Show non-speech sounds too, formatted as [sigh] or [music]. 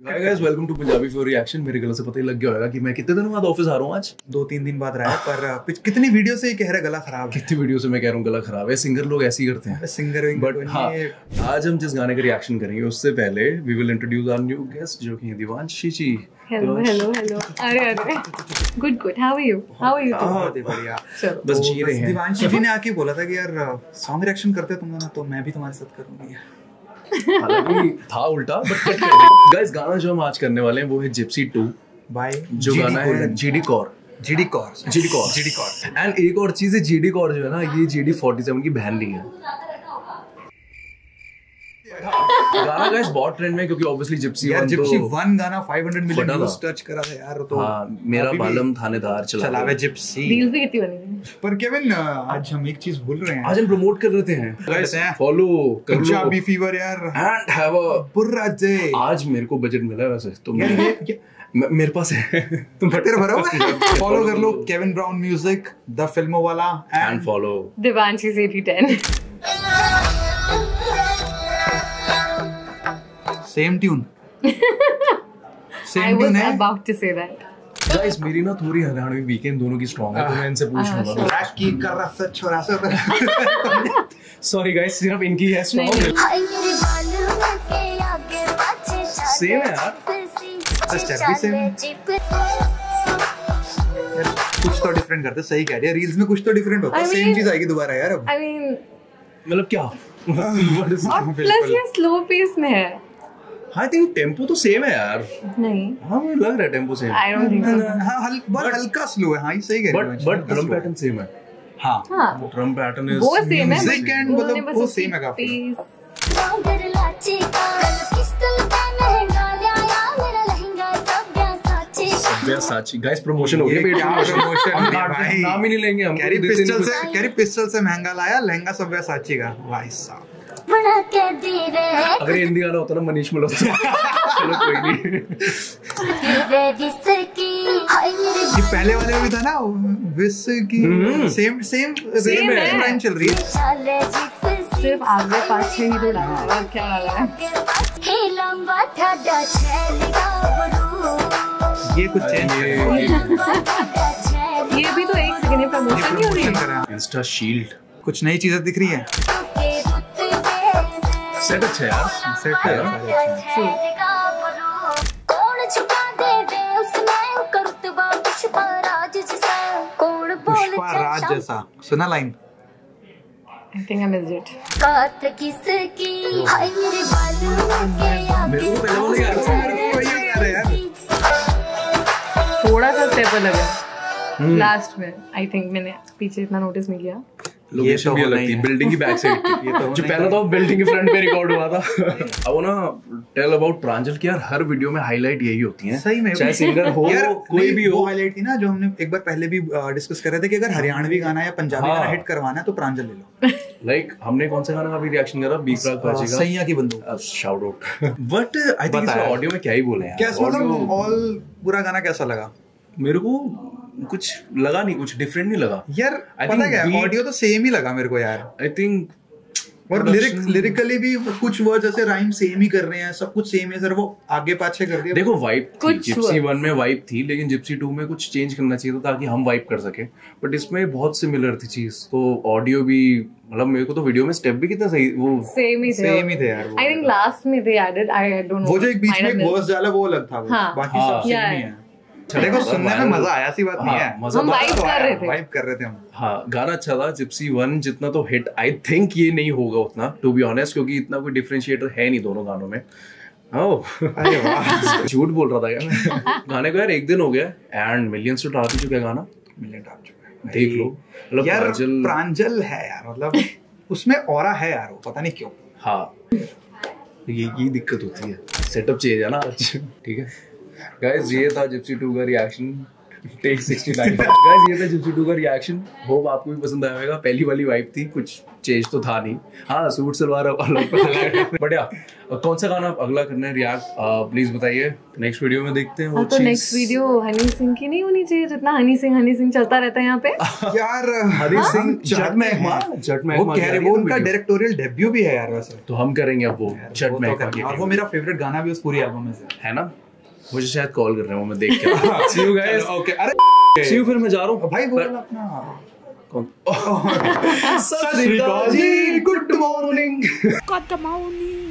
Hi guys welcome to Punjabi for reaction मेरे गले से पता ही लग गया होगा कि मैं कितने दिनों बाद ऑफ़िस आ रहा हूँ आज। दो तीन दिन बाद रहा है पर [laughs] कितनी वीडियो से ये कह रहा है गला खराब है। कितनी वीडियो से मैं कह रहा हूँ गला खराब है। सिंगर लोग ऐसे ही करते हैं। सिंगर बट हाँ आज हम जिस गाने का रिएक्शन करेंगे उससे पहले we will introduce our new guest जो कि हैं जी। Hello, hello, hello. अरे अरे। Good good how are you how are you बहुत बढ़िया। बस तो जी रहे हैं। दिवांशी जी ने आके बोला था कि यार सॉन्ग रिएक्शन करते तुम दोनों तो मैं भी तुम्हारे साथ करूँगी। हालाँकि [laughs] था उल्टा बट गाइस [laughs] गाना जो हम आज करने वाले हैं वो है जिप्सी टू बाय जो गाना है GD Kaur GD Kaur GD Kaur GD Kaur and एक और चीज़ है जीडी कौर जो है ना ये जीडी 47 की बहन नहीं है। गाना गाइस बहुत ट्रेंड में क्योंकि ऑब्वियसली जिप्सी यार जिप्सी तो वन गाना 500 मिलियन व्यूज़ टच करा था यार तो हाँ मेरा बालम थानेदार चला चलावे जिप्सी रील्स भी कितनी बनी है पर केविन आज हम एक चीज़ भूल रहे हैं। आज हम प्रमोट कर रहे हैं। गाइस फॉलो कर लो। पंजाबी फीवर यार। एंड हैव अ बुर्रा डे आज मेरे को बजट मिला वैसे तो मैं मेरे पास है। तुम फटेर भरो फॉलो [laughs] कर लो केविन ब्राउन म्यूज़िक द फ़िल्मों वाला and and follow Divanshi CT 10 same tune same tune है। About to say that guys मेरी ना थोड़ी हरियाणवी वीकेंड दोनों की स्ट्रांग है तो मैं इनसे पूछ हाँ, लूँगा। फ्लैश की कर रहा सच छोरा से सॉरी गाइस सिर्फ़ इनकी है स्ट्रांग Same है यार। चल भी same। जीप। कुछ तो डिफरेंट करते सही कह रही है। रील्स में कुछ तो डिफरेंट होता। है I सेम चीज़ आएगी दोबारा यार अब। आई मीन मतलब क्या? प्लस [laughs] ये स्लो पेस में है। आई थिंक टेंपो तो सेम है यार। नहीं। हाँ मुझे लग रहा है tempo same I don't think so हाँ हल, बहुत हल्का स्लो है हाँ ये सही कह रही but but drum pattern same है। हाँ। हाँ। ड्रम पैटर्न इज़ वो सेम है। and उन्होंने मतलब वो same है काफ़ी। pace- मगर का। पिस्टल पे महँगा लिया मेरा लहंगा सब साची सभ्या साची। गाइस प्रमोशन हो गया क्या हम है? नाम ही नहीं लेंगे हम कैरी तो पिस्टल से कैरी पिस्टल से महँगा लाया लहंगा सब साची का। भाई साहब। अगर हिंदी गाना होता ना मनीष मल्होत्रा। [laughs] चलो कोई नहीं। ये पहले वाले में भी था ना विस्की। हम्म। सेम सेम Same है। लाइन चल रही है। सिर्फ़ आगे पाछे ही तो डाला है और क्या डाला है? हे ये कुछ चेंज ये- भी तो एक सेकंड में प्रमोशन नहीं हो रही है इंस्टा शील्ड कुछ नई चीज़ें दिख रही है? के सेट अच्छा है यार सेट है यार सारे। कौन छुपा देवे उसमें करतबा पुष्पा राज जैसा कौन बोल पुष्पा राज जैसा सुना लाइन कात किसकी हाय मेरे बालों के मेरे को पहले वही यार थोड़ा सा स्टेप है लास्ट में आई थिंक मैंने पीछे इतना नोटिस नहीं किया। लोकेशन तो भी अलग थी बिल्डिंग की बैक साइड ये तो थी जो पहला था। तो बिल्डिंग के फ्रंट पे रिकॉर्ड हुआ था। [laughs] अब ना टेल अबाउट प्रांजल की यार हर वीडियो में हाईलाइट यही होती है। सही में चाहे सिंगर हो कोई भी हो। हाईलाइट थी ना जो हमने एक बार पहले भी डिस्कस कर रहे थे कि अगर हरियाणवी गाना या पंजाबी हाँ। गाना हिट करवाना है तो प्रांजल ले लो। [laughs] लाइक हमने कौन सा गाना का भी रिएक्शन करा बी प्राग पाजी का। सैया की बंदूक। Shout out but I think. Audio में क्या ही बोले यार। क्या ऑल पूरा गाना कैसा लगा? मेरे को कुछ लगा नहीं कुछ डिफरेंट नहीं लगा। यार I पता क्या ऑडियो तो सेम ही लगा मेरे को यार। आई थिंक और लिरिक लिरिकली भी कुछ वर्ड ऐसे राइम सेम ही कर रहे हैं सब कुछ सेम है सर वो आगे पाछे कर दिया। देखो वाइप थी जिप्सी वन में वाइप थी लेकिन जिप्सी टू में कुछ चेंज करना चाहिए था ताकि हम वाइप कर सके। बट इसमें बहुत सिमिलर थी चीज़ तो ऑडियो भी मतलब मेरे को तो वीडियो में स्टेप भी कितना सही वो सेम ही थे सेम ही थे यार आई थिंक लास्ट में they added I don't know वो जो एक बीच में एक वर्स डाला वो अलग था वो हाँ। बाकी हाँ। सब सेम ही। है देखो सुनने में मज़ा आया ऐसी बात नहीं हाँ, है। मज़ा हम तो vibe कर रहे थे। वाइब कर रहे थे हम। हाँ गाना अच्छा था जिप्सी वन जितना तो हिट आई थिंक ये नहीं होगा उतना टू बी ऑनेस्ट क्योंकि इतना कोई डिफरेंशिएटर है नहीं दोनों गानों में। वाह। [laughs] झूठ बोल रहा था क्या मैं? गाने को यार एक दिन हो गया एंड मिलियंस तो टाप ही चुका है गाना। मिलियन टाप चुका है। देख लो मतलब यार प्रांजल प्रांजल है यार मतलब उसमें औरा है यार वो पता नहीं क्यों। हाँ। ये ये दिक्कत होती है। सेटअप चाहिए ना ठीक है। गाइस ये था जिप्सी टू का रिएक्शन टेक 69 गाइस ये था जिप्सी 2 का रिएक्शन होप आपको भी पसंद आया होगा। पहली वाली वाइब थी कुछ चेंज तो था नहीं. हाँ सूट सलवार बट या कौन सा गाना आप अगला करना है रिएक्ट प्लीज़ बताइए। नेक्स्ट वीडियो में देखते हैं वो हाँ तो नेक्स्ट वीडियो हनी सिंह की नहीं होनी चाहिए जितना हनी सिंह हनी सिंह चलता रहता है यहाँ पे। [laughs] यार हनी सिंह जट महकमा हैं। जट वो कह रहे वो उनका डायरेक्टोरियल डेब्यू भी है यार वैसे। तो हम करेंगे अब वो जट तो महकमा और वो मेरा फेवरेट गाना भी उस पूरी एल्बम में से। है ना? मुझे शायद कॉल कर रहे हो मैं देख के सी यू गाइस ओके अरे सी यू फिर मैं जा रहा हूँ। भाई बोल अपना। कौन? [laughs] Sat Shri Akal ji good morning. Good morning.